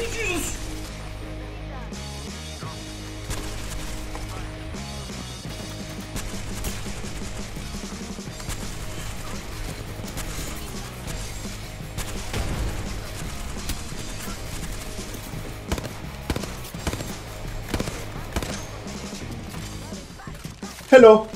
Jesus! Hello.